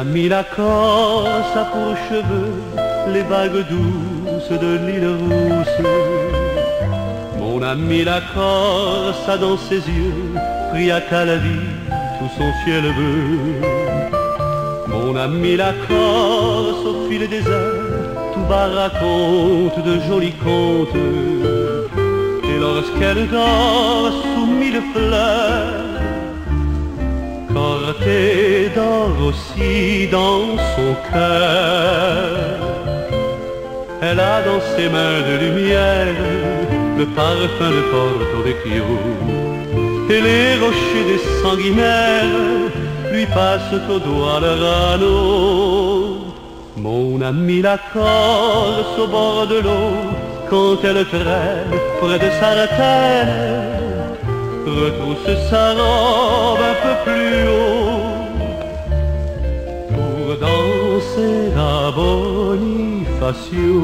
ami la Corse a pour cheveux les vagues douces de l'île rousse. Mon ami la Corse a dans ses yeux pris à Calavi tout son ciel bleu. Mon ami la Corse au fil des heures tout bas raconte de jolis contes. Et lorsqu'elle dort sous mille fleurs, Corté aussi dans son cœur. Elle a dans ses mains de lumière le parfum de Porto Vecchio. Et les rochers des sanguinaires lui passent au doigt leur anneau. Mon ami la Corse au bord de l'eau, quand elle traîne près de Sartène, retrousse sa robe à Bonifacio.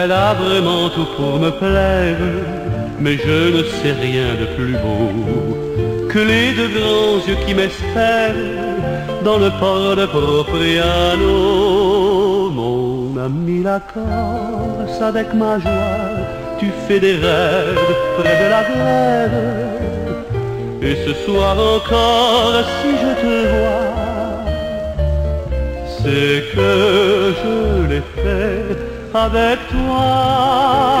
Elle a vraiment tout pour me plaire, mais je ne sais rien de plus beau que les deux grands yeux qui m'espèrent dans le port de Propriano. Mon ami la Corse, avec ma joie, tu fais des rêves près de la grève. Et ce soir encore, si je te vois, c'est que je l'ai fait avec toi.